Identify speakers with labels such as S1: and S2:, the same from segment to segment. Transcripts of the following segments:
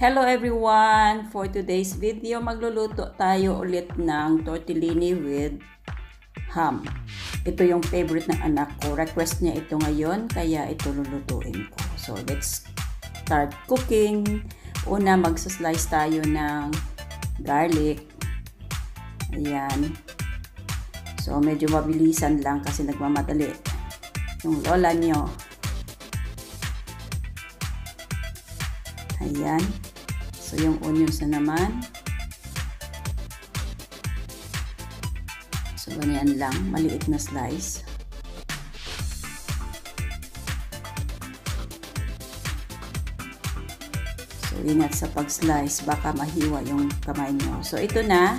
S1: Hello everyone! For today's video, magluluto tayo ulit ng tortellini with ham. Ito yung favorite ng anak ko. Request niya ito ngayon, kaya ito lulutuin ko. So, let's start cooking. Una, magsaslice tayo ng garlic. Ayan. So, medyo mabilisan lang kasi nagmamadali. Yung lola nyo. Ayan. So, yung onions na naman. So, ganyan lang. Maliit na slice. So, ingat sa pag-slice. Baka mahiwa yung kamay nyo. So, ito na.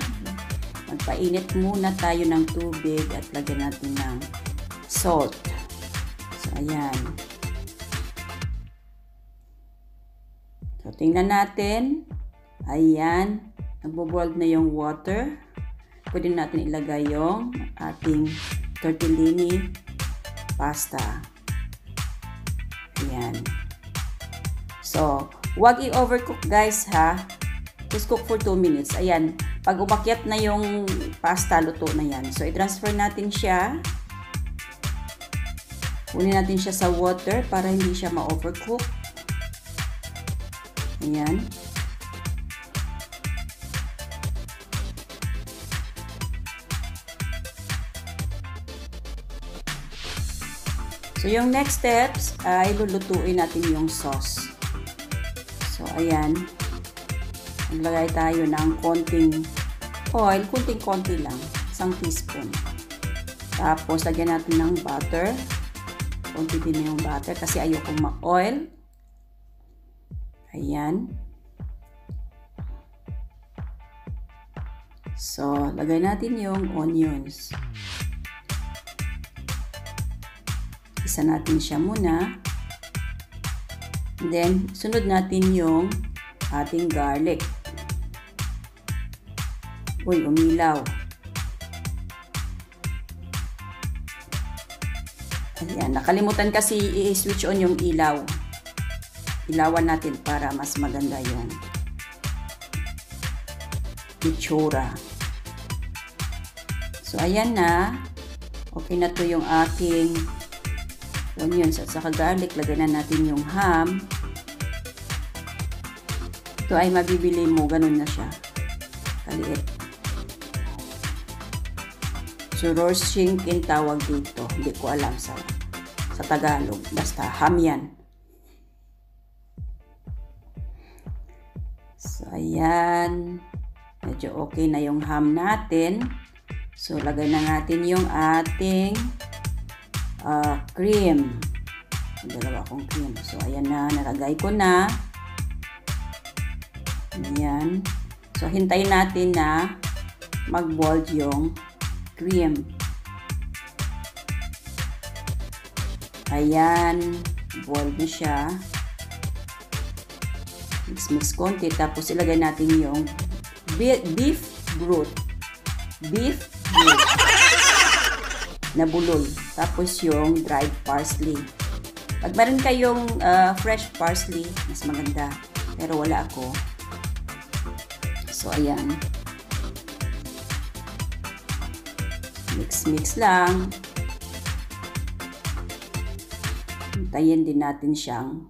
S1: Magpainit muna tayo ng tubig at lagyan natin ng salt. So, ayan. Tingnan natin. Ayan. Nagbo-boiled na yung water. Pwede natin ilagay yung ating tortellini pasta. Ayan. So, huwag i-overcook guys ha. Just cook for 2 minutes. Ayan. Pag umakyat na yung pasta, luto na yan. So, i-transfer natin siya. Kunin natin siya sa water para hindi siya ma-overcook. Ayan. So, yung next steps ay lulutuin natin yung sauce. So, ayan. Maglagay tayo ng konting oil, konting-konti lang. Isang teaspoon. Tapos, lagyan natin ng butter. Konti din yung butter kasi ayokong ma-oil. Ayan. So, lagay natin yung onions. Isa natin siya muna. then, sunod natin yung ating garlic. Uy, umilaw. Ayan, nakalimutan kasi i-switch on yung ilaw. Ilawan natin para mas maganda yung itsura. So, ayan na. Okay na to yung aking onions at saka garlic. Lagay na natin yung ham. Ito ay mabibili mo. Ganun na siya. Kaliit. So, roast shinkin tawag dito. Hindi ko alam sa sa Tagalog. Basta ham yan. So, ayan. Medyo okay na yung ham natin. So, lagay na natin yung ating uh, cream. Dalawa akong cream. So, ayan na. Nalagay ko na. Ayan. So, hintayin natin na mag-boiled yung cream. Ayan. Boiled na siya. Mix-mix konti. Tapos, ilagay natin yung beef broth. Beef broth. Na bulol. Tapos, yung dried parsley. Pag meron kayong uh, fresh parsley, mas maganda. Pero wala ako. So, ayan. Mix-mix lang. Hintayin din natin siyang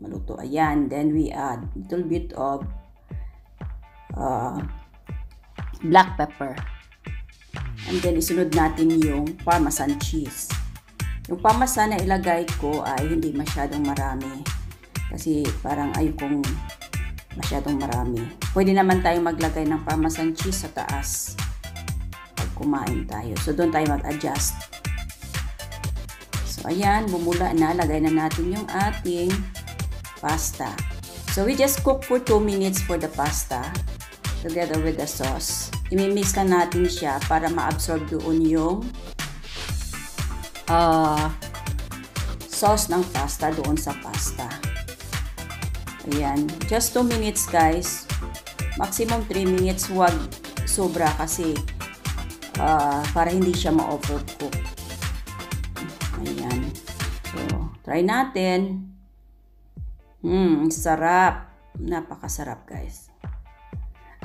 S1: maluto. Ayan. Then, we add little bit of uh, black pepper. And then, isunod natin yung parmesan cheese. Yung parmesan na ilagay ko ay hindi masyadong marami. Kasi parang ayokong masyadong marami. Pwede naman tayong maglagay ng parmesan cheese sa taas pag kumain tayo. So, doon tayo mag-adjust. So, ayan, bumula na. Lagay na natin yung ating pasta. So, we just cook for 2 minutes for the pasta together with the sauce. Imimix lang natin siya para ma-absorb doon yung uh, sauce ng pasta doon sa pasta. Ayan. Just 2 minutes guys. Maximum 3 minutes. Huwag sobra kasi uh, para hindi siya ma-overcook. Ayan. So, try natin. Hmm, sarap. Napakasarap guys.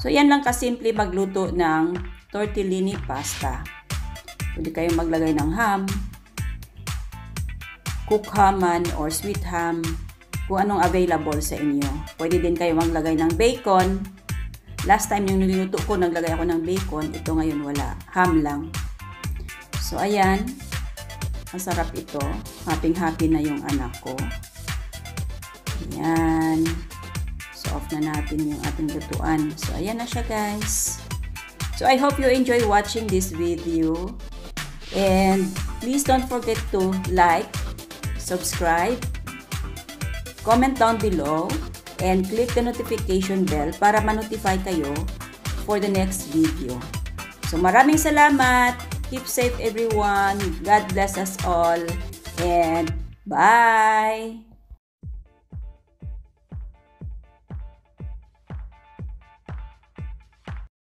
S1: So yan lang kasimple magluto ng tortellini pasta. Pwede kayong maglagay ng ham, cook haman or sweet ham, kung anong available sa inyo. Pwede din kayo maglagay ng bacon. Last time yung niluto ko, naglagay ako ng bacon. Ito ngayon wala. Ham lang. So ayan. Masarap ito. Happy-happy na yung anak ko. Ayan. So, off na natin yung ating lutuan. So, ayan na siya, guys. So, I hope you enjoy watching this video. And, please don't forget to like, subscribe, comment down below, and click the notification bell para ma-notify kayo for the next video. So, maraming salamat. Keep safe, everyone. God bless us all. And, bye!